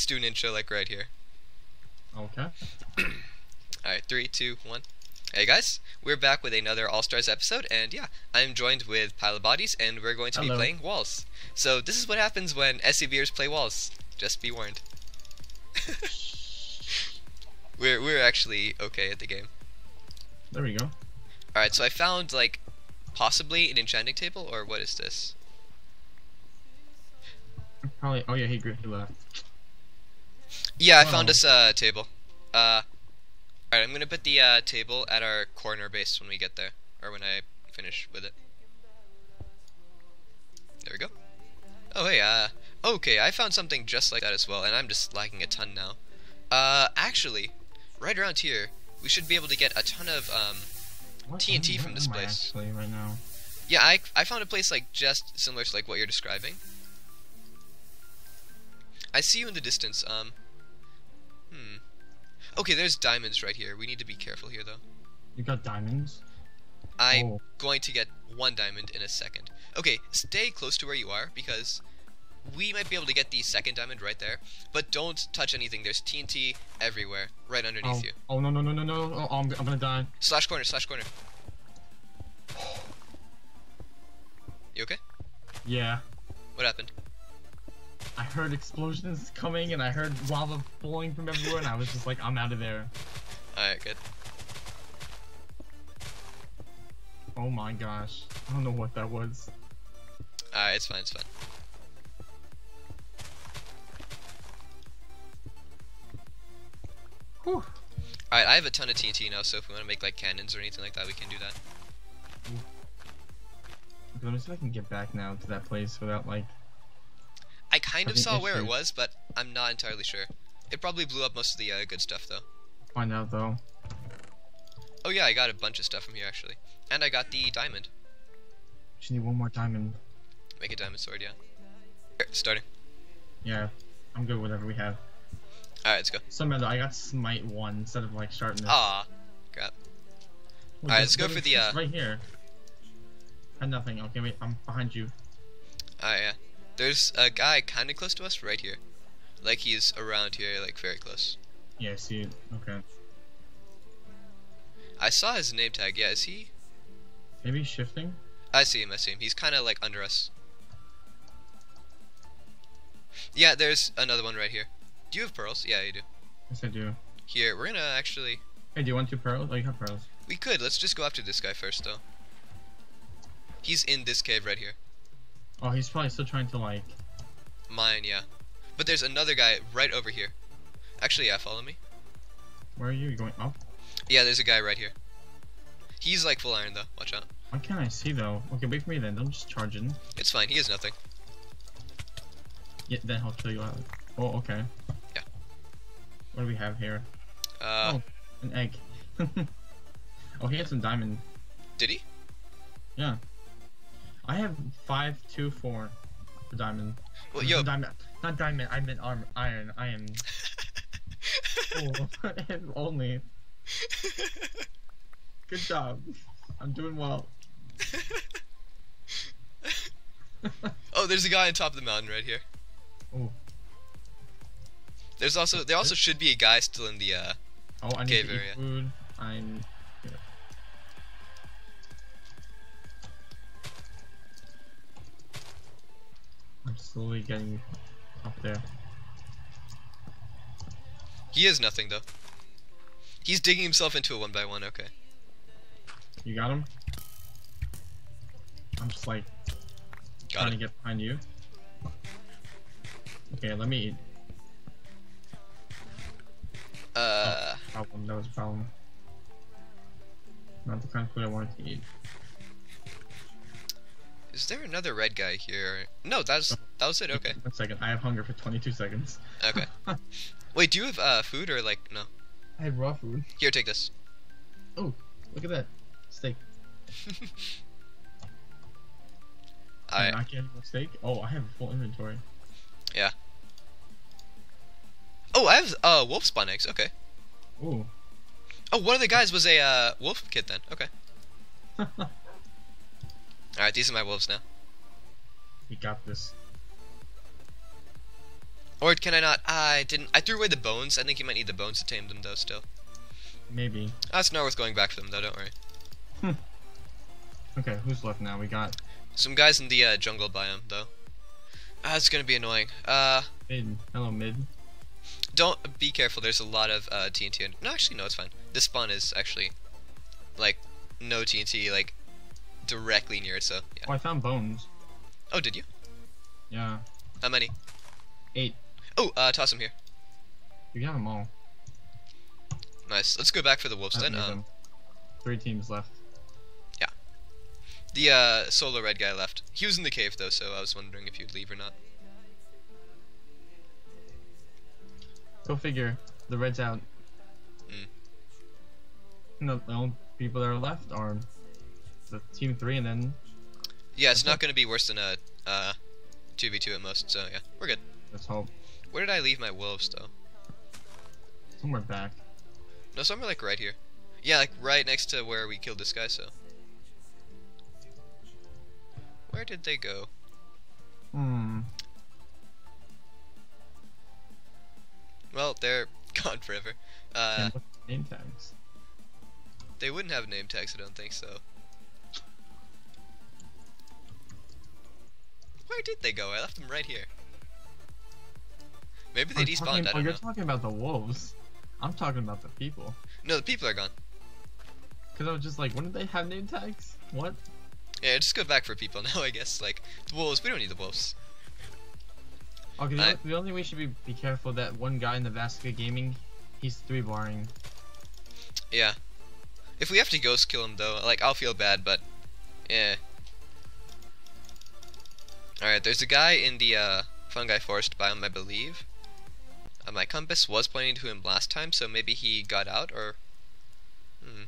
let's do an intro like right here. Okay. Alright, three, two, one. Hey guys, we're back with another All Stars episode, and yeah, I'm joined with Pile of Bodies, and we're going to Hello. be playing Walls. So this is what happens when SCVers play Walls. Just be warned. we're we're actually okay at the game. There we go. Alright, so I found like possibly an enchanting table, or what is this? Probably. Oh yeah, he, he left. Yeah, I found Oh. us a table. Uh, alright, I'm gonna put the uh, table at our corner base when we get there, or when I finish with it. There we go. Oh hey, uh, okay, I found something just like that as well, and I'm just lagging a ton now. Uh, actually, right around here, we should be able to get a ton of, um, What TNT am- from this place. Actually, right now. yeah, I, I found a place like just similar to like what you're describing. I see you in the distance, um, hmm. Okay, there's diamonds right here. We need to be careful here though. You got diamonds. I'm Oh. going to get one diamond in a second. Okay, stay close to where you are because we might be able to get the second diamond right there. But don't touch anything. There's TNT everywhere, right underneath Oh. you. Oh no no no no no! Oh, I'm, I'm gonna die. Slash corner, slash corner. You okay? Yeah. What happened? I heard explosions coming and I heard lava flowing from everywhere and I was just like, I'm out of there. Alright, good. Oh my gosh. I don't know what that was. Alright, it's fine, it's fine. Whew. Alright, I have a ton of TNT now, so if we want to make like cannons or anything like that, we can do that. Let me see if I can get back now to that place without like. I kind of saw where it was, but I'm not entirely sure. It probably blew up most of the uh, good stuff though. Find out though. Oh yeah, I got a bunch of stuff from here actually. And I got the diamond. Just need one more diamond. Make a diamond sword, yeah. Here, starting. Yeah. I'm good with whatever we have. Alright, let's go. Somehow I got smite one instead of like starting this. Ah, crap. Wait, alright, let's go for the, uh, Right here. I Had nothing. Okay, wait. I'm behind you. Oh, yeah. There's a guy kinda close to us right here. Like he's around here, like very close. Yeah, I see it. Okay. I saw his name tag, yeah, is he? Maybe shifting. I see him, I see him. He's kinda like under us. Yeah, there's another one right here. Do you have pearls? Yeah, you do. Yes, I do. Here, we're gonna actually. Hey, do you want two pearls? Oh, you have pearls. We could. Let's just go after this guy first, though. He's in this cave right here. Oh, he's probably still trying to like. Mine, yeah. But there's another guy right over here. Actually, yeah, follow me. Where are you? You going up? Yeah, there's a guy right here. He's like full iron, though. Watch out. Why can't I see though? Okay, wait for me then. Don't just charge in. It's fine. He has nothing. Yeah, then he'll kill you out. Oh, okay. Yeah. What do we have here? Uh, Oh. An egg. oh, he had some diamond. did he? Yeah. I have five, two, four for diamond. Well, yo. diamond. Not diamond. I meant arm, iron. I am. Oh, only. Good job. I'm doing well. oh, there's a guy on top of the mountain right here. Oh. There's also there also should be a guy still in the uh Oh, I need Cave to eat area. food. I'm. Slowly getting up there. he has nothing though. He's digging himself into a one by one, okay. You got him? I'm just like Got trying it. to get behind you. Okay, let me eat. Uh Problem, that was a problem. Not the kind of food I wanted to eat. Is there another red guy here? No, that was that was it, okay. One second, I have hunger for 22 seconds. Okay. Wait, do you have uh food or like no? I have raw food. Here, take this. Oh, look at that. Steak. I not get any more steak? Oh, I have a full inventory. Yeah. Oh, I have uh wolf spawn eggs, okay. Ooh. Oh, one of the guys was a uh wolf kid then, okay. Alright, these are my wolves now. we got this. Or can I not? I didn't. I threw away the bones. I think you might need the bones to tame them, though, still. Maybe. That's it's not worth going back for them, though, don't worry. Okay, who's left now? We got Some guys in the uh, jungle biome, though. Ah, it's gonna be annoying. Uh, mid. Hello, mid. don't be careful. There's a lot of uh, TNT. And, no, actually, no, it's fine. This spawn is actually like no TNT, like directly near it. So yeah. Oh, I found bones. Oh, did you? Yeah. How many? Eight. Oh, uh, toss them here. You got them all. Nice. Let's go back for the wolves then. Um. Three teams left. Yeah. The uh, solo red guy left. He was in the cave though, so I was wondering if you'd leave or not. Go figure. The red's out. Mm. No, the only people that are left are the team three, and then Yeah, it's not gonna be worse than a uh, 2v2 at most. So yeah, we're good. let's hope Where did I leave my wolves though? somewhere back. No, somewhere like right here. Yeah, like right next to where we killed this guy. So where did they go? Hmm. Well, they're gone forever. Uh, Can't look at name tags. they wouldn't have name tags. I don't think so. Where did they go? I left them right here. Maybe they I'm despawned. talking- I oh, don't you're know. talking about the wolves. I'm talking about the people. No, the people are gone. Cause I was just like, wouldn't they have name tags? What? Yeah, just go back for people now. I guess like the wolves. We don't need the wolves. Oh, okay, the, I- only- the only we should be be careful that one guy in the Vasca Gaming, he's three barring. Yeah. If we have to ghost kill him though, like I'll feel bad, but yeah. Alright, there's a guy in the uh, fungi forest biome, I believe. Uh, my compass was pointing to him last time, so maybe he got out, or... Hmm.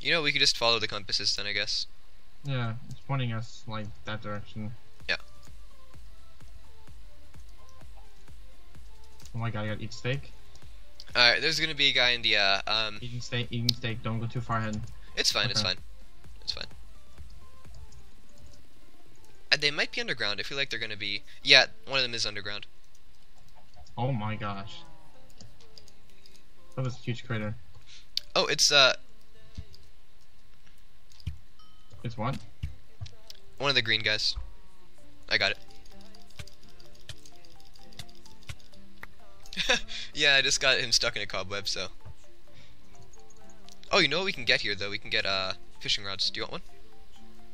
You know, we could just follow the compasses then, I guess. Yeah, it's pointing us like that direction. Yeah. Oh my god, I gotta eat steak. Alright, there's gonna be a guy in the, uh, um... Eating steak, eating steak. Don't go too far ahead. It's fine, it's fine. They might be underground, I feel like they're gonna be... Yeah, one of them is underground. Oh my gosh. That was a huge crater. Oh, it's, uh, It's what? One of the green guys. I got it. yeah, I just got him stuck in a cobweb, so. Oh, you know what we can get here, though? We can get, uh, fishing rods. Do you want one?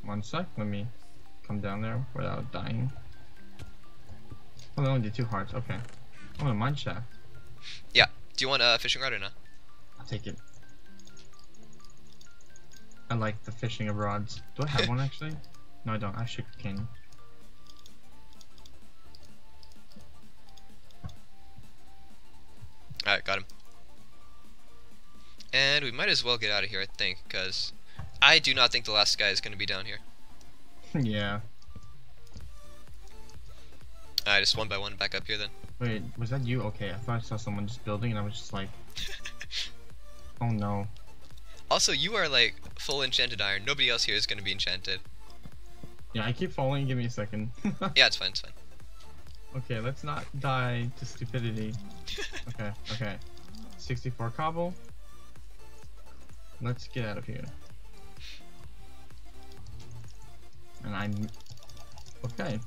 One sec, let me come down there without dying. Oh, they only did two hearts, okay. Oh, a mine shaft. Yeah. Do you want a fishing rod or not? I'll take it. I like the fishing of rods. Do I have one actually? No, I don't. I should can. Alright, got him. And we might as well get out of here, I think, because I do not think the last guy is going to be down here. Yeah. Alright, just one by one back up here then. Wait, was that you? Okay, I thought I saw someone just building and I was just like, oh no. Also, you are like full enchanted iron. Nobody else here is going to be enchanted. Yeah, I keep falling. Give me a second. Yeah, it's fine, it's fine. okay, let's not die to stupidity. Okay, okay. 64 cobble. Let's get out of here. And I'm okay.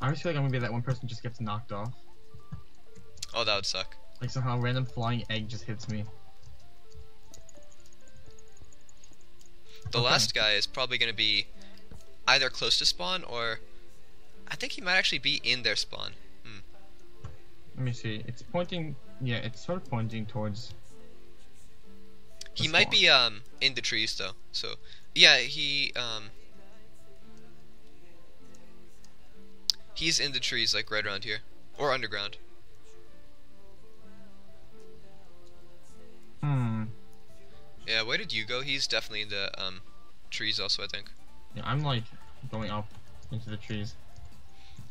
I always feel like I'm gonna be that one person who just gets knocked off. Oh, that would suck. Like somehow a random flying egg just hits me. The Okay. last guy is probably going to be either close to spawn or I think he might actually be in their spawn. Hmm. Let me see. It's pointing. Yeah, it's sort of pointing towards. He the might spawn. be um in the trees though. So yeah, he um he's in the trees like right around here or underground. Hmm. Yeah, where did you go? He's definitely in the um trees also, I think. Yeah, I'm like going up into the trees.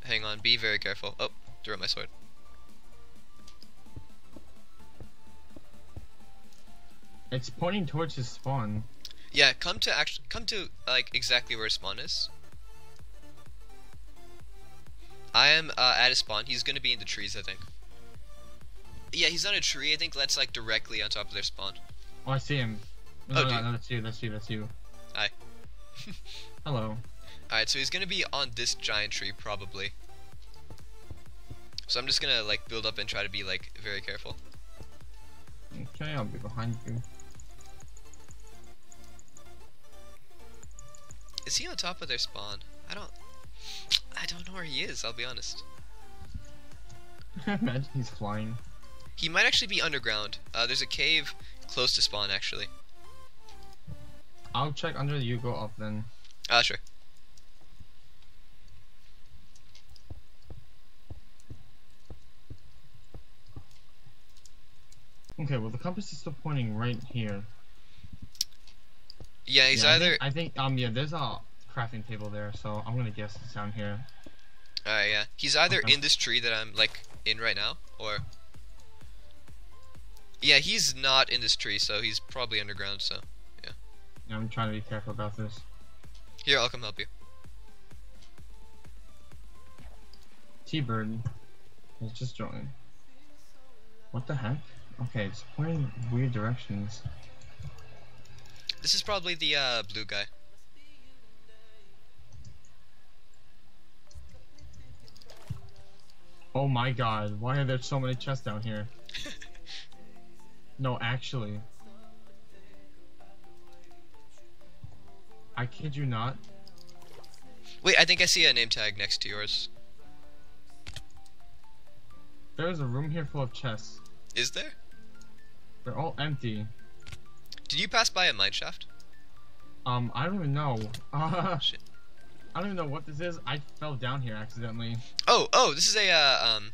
Hang on, be very careful. Oh, threw out my sword. It's pointing towards his spawn. Yeah, come to actually come to like exactly where his spawn is. I am uh, at his spawn. He's gonna be in the trees, I think. Yeah, he's on a tree. I think that's like directly on top of their spawn. Oh, I see him. No, Oh, no, you- no, that's you. That's you. That's you. Hi. Hello. Alright, so he's gonna be on this giant tree, probably. So I'm just gonna like build up and try to be like very careful. Okay, I'll be behind you. Is he on top of their spawn? I don't. I don't know where he is. I'll be honest. I Imagine he's flying. He might actually be underground. Uh, there's a cave close to spawn, actually. I'll check under you. Go up then. Ah, sure. Okay, well the compass is still pointing right here. Yeah, he's Yeah, I either. think, I think um yeah, there's a crafting table there, so I'm gonna guess it's down here. Uh, yeah, he's either Okay. in this tree that I'm like in right now, or. Yeah, he's not in this tree, so he's probably underground. So Yeah, I'm trying to be careful about this. here, I'll come help you. T-Bird has just joined. What the heck? Okay, it's pointing weird directions. This is probably the uh, blue guy. Oh my god, why are there so many chests down here? No, actually. I kid you not. Wait, I think I see a name tag next to yours. There's a room here full of chests. Is there? They're all empty. Did you pass by a mine shaft? Um, I don't even know. Uh, Shit. I don't even know what this is. I fell down here accidentally. Oh, oh, this is a uh, um.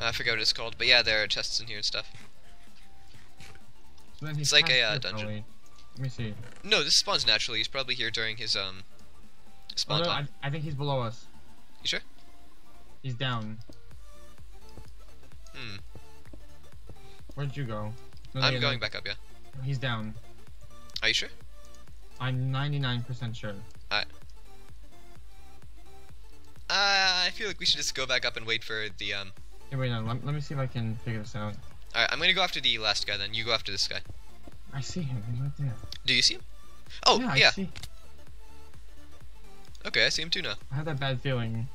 I forget what it's called, but yeah, there are chests in here and stuff. So It's like a, uh, dungeon. probably. Let me see. No, this spawns naturally. He's probably here during his um. Oh, no, time. I, I think he's below us. You sure? He's down. Hmm. Where'd you go? No, I'm going no. back up. Yeah. He's down. Are you sure? I'm 99% sure. Uh, I feel like we should just go back up and wait for the um. Hey, wait, no, let, let me see if I can figure this out. Alright, I'm gonna go after the last guy then. You go after this guy. I see him. He's right there. Do you see him? Oh, yeah. yeah. I see. Okay, I see him too now. I have that bad feeling.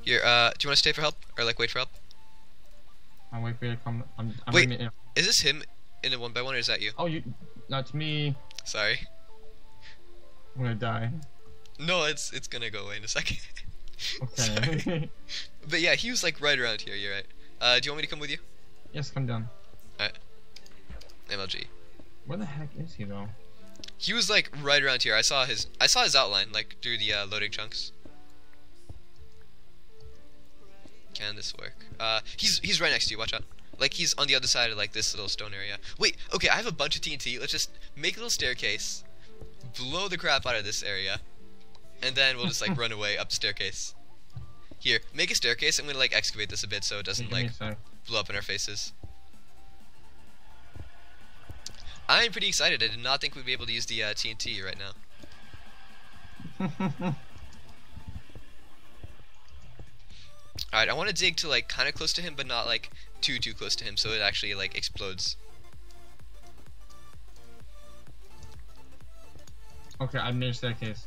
Here, uh, do you want to stay for help or like wait for help? I'll wait for you to come. I'm, I'm Wait. gonna- Is this him in a one by one or is that you? Oh, you. That's me. Sorry. I'm gonna die. No, it's it's gonna go away in a second. Okay. But yeah, he was like right around here. You're right. Uh, do you want me to come with you? yes, come down. Alright. MLG. Where the heck is he though? He was like right around here. I saw his I saw his outline like through the uh, loading chunks. Can this work? Uh, he's he's right next to you. Watch out. Like he's on the other side of like this little stone area. Wait. Okay, I have a bunch of TNT. Let's just make a little staircase, blow the crap out of this area, and then we'll just like run away up the staircase. Here, make a staircase. I'm gonna like excavate this a bit so it doesn't like blow up in our faces. I'm pretty excited. I did not think we'd be able to use the uh, TNT right now. Alright, I want to dig to like kind of close to him, but not like too too close to him, so it actually like explodes. okay, I made a staircase.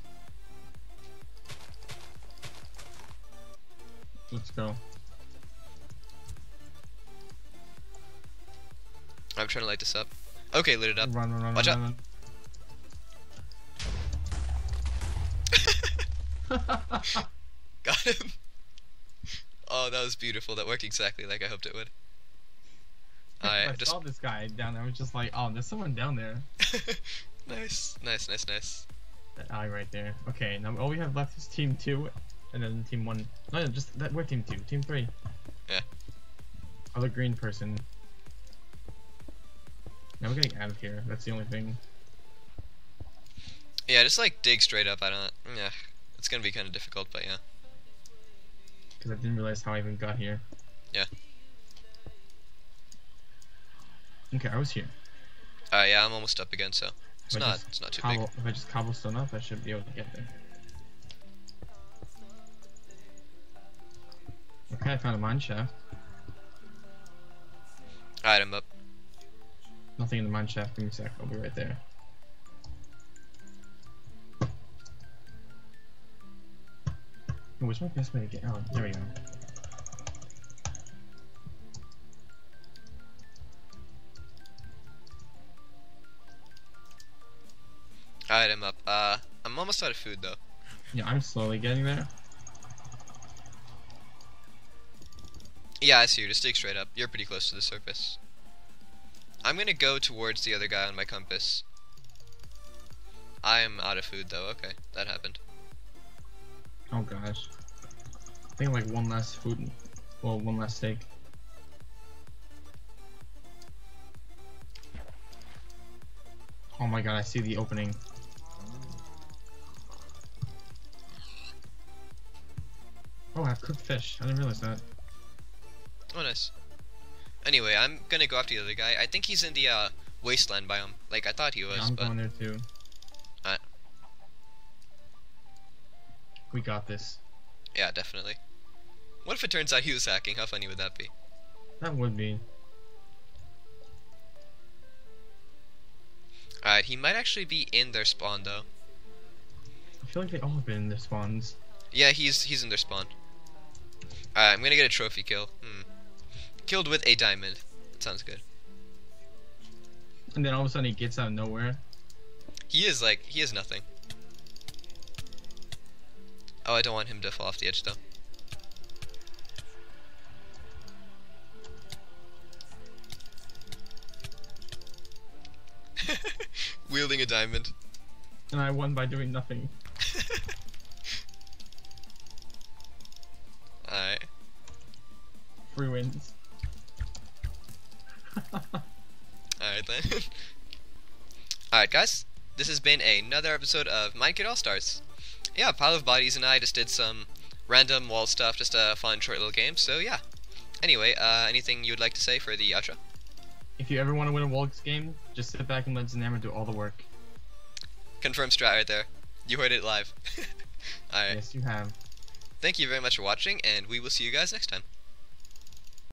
Let's go. I'm trying to light this up. Okay, lit it up. Run, run, run, Watch run, run. Got him. That was beautiful. That worked exactly like I hoped it would. I I just saw this guy down there. I was just like, oh, there's someone down there. nice, nice, nice, nice. That eye right there. Okay, now all we have left is team two, and then team one. No, no, just that. We're team two. Team three. Yeah. Other green person. Now we're getting out of here. That's the only thing. Yeah, just like dig straight up. I don't. Yeah, it's gonna be kind of difficult, but yeah because I didn't realize how I even got here. Yeah. Okay, I was here. Uh, yeah, I'm almost up again, so it's if not it's not too cobble, big. If I just cobblestone up, I should be able to get there. Okay, I found a mine shaft. Alright, I'm up. Nothing in the mine shaft. Give me a sec. I'll be right there. Oh, What's my best way to get out? There we go. Alright, I'm up. Uh, I'm almost out of food though. Yeah, I'm slowly getting there. Yeah, I see you. Just dig straight up. You're pretty close to the surface. I'm gonna go towards the other guy on my compass. I am out of food though. Okay, that happened. Oh gosh. I think like one last food. Well, one last steak. Oh my god, I see the opening. Oh, I have cooked fish. I didn't realize that. Oh, nice. Anyway, I'm gonna go after the other guy. I think he's in the uh, wasteland biome. Like I thought he was, Yeah, I'm but going there too. We got this. yeah, definitely. What if it turns out he was hacking? How funny would that be? That would be. Alright, he might actually be in their spawn though. I feel like they all have been in their spawns. Yeah, he's he's in their spawn. Alright, I'm gonna get a trophy kill. Hmm. Killed with a diamond. That sounds good. And then all of a sudden he gets out of nowhere. He is like he is nothing. Oh, I don't want him to fall off the edge though. Wielding a diamond. And I won by doing nothing. Alright. Free wins. Alright then. Alright guys, this has been another episode of Minecade All Stars. Yeah, Pile of Bodies and I just did some random wall stuff, just a fun short little game, so yeah. Anyway, uh, anything you would like to say for the outro? if you ever want to win a Walls game, just sit back and let Xanamra do all the work. Confirm strat right there. You heard it live. Alright, Yes, you have. thank you very much for watching, and we will see you guys next time.